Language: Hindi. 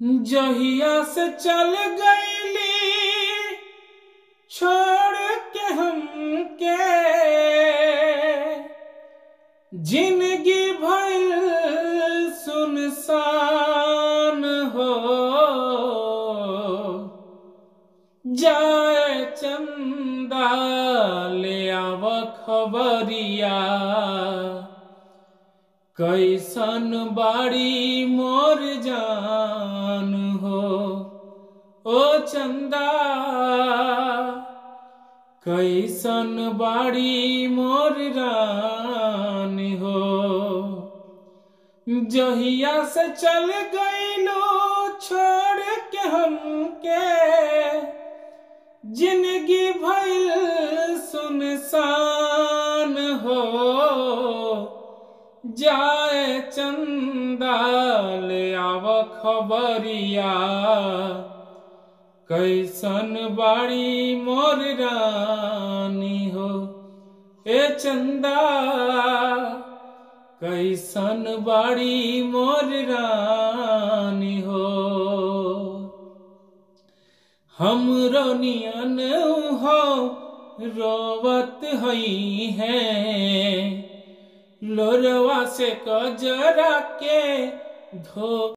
जहिया से चल गईली, छोड़ के हमके। ज़िंदगी भइल सुनसान हो, जाए चंदा ले आव खबरिया। कैसन बाड़ी मोर जान हो? ओ चंदा, कैसन बाड़ी मोर रान हो? जहिया से चल गईलो छोड़ के हमके, ज़िंदगी भइल सुनसान हो। जाए चंदा ले आव खबरिया कैसन बाड़ी मोर रानी हो ए चंदा कैसन बाड़ी मोर रानी हो हम रोनियन हो रोवत हई हैं लोरवा से कजरा के धो